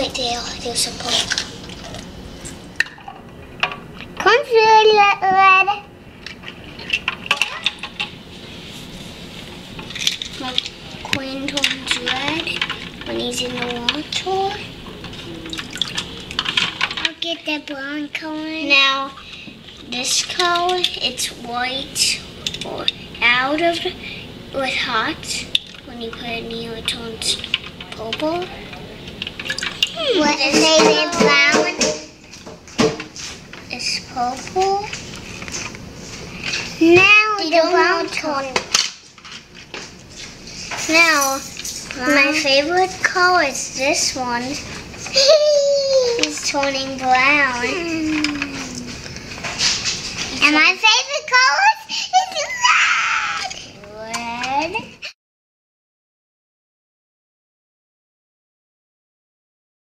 right there. There's a purple. Comes red, red. McQueen turns red when he's in the water. I'll get the brown color. Now, this color, it's white or out of with hot. When you put it near it turns purple. What is it brown? It's purple. Now They the brown tone. Now, my favorite color is this one. It's turning brown. And my favorite